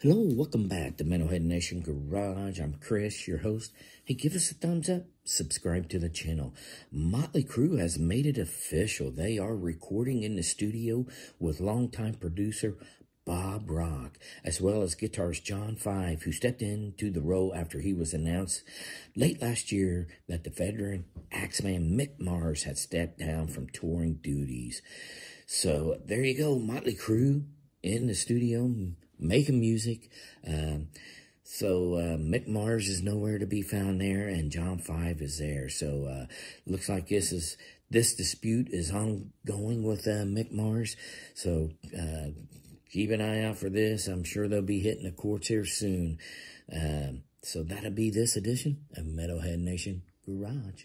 Hello, welcome back to Metalhead Nation Garage. I'm Chris, your host. Hey, give us a thumbs up, subscribe to the channel. Motley Crue has made it official. They are recording in the studio with longtime producer Bob Rock, as well as guitarist John Five, who stepped into the role after he was announced late last year that the veteran Axeman Mick Mars had stepped down from touring duties. So there you go, Motley Crue in the studio making music. Um, so uh, Mick Mars is nowhere to be found there, and John Five is there. So uh, looks like this is this dispute is ongoing with uh, Mick Mars. So uh, keep an eye out for this. I'm sure they'll be hitting the courts here soon. Um, so that'll be this edition of Metalhead Nation Garage.